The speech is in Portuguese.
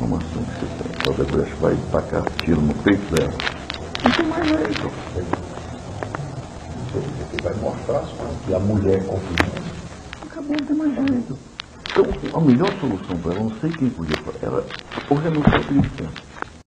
informação que você tem. O Odebrecht vai tacar tiro no peito dela. Não tem mais jeito. Então, ele vai mostrar só que a mulher é confia. Acabou, não tem mais jeito. Então, a melhor solução para ela, não sei quem podia fazer, ela ou renunciar ao tempo.